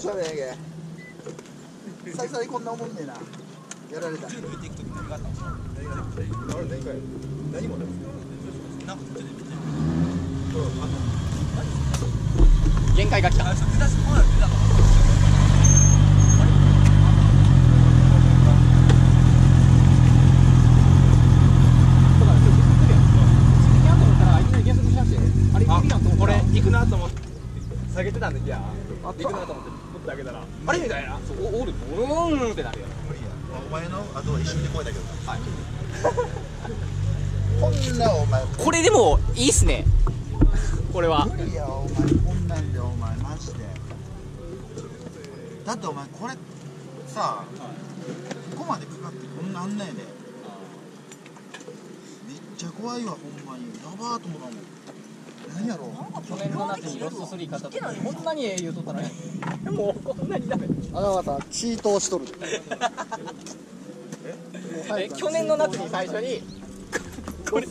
そう面白いねげ久々にこんな思んねえな。やられた。限界が来たあこれ行くなと思って下げてたんでいや行くなと思って持ってあげたら。あれみたいな。そうおおるおーんってな。るよお前のあとは一瞬で声だけどはい。こんなお前これでもいいっすね。これは。無理やお前こんなんでお前マジで。だってお前これさここまでかかってこんなんねえで。めっちゃ怖いわほんまに。やばーと思うもん何やろ去年の夏にロスト3買った時こんなにええ言う。とったのにもうこんなにダメあなたチートをしとるえ去年の夏に最初に。これ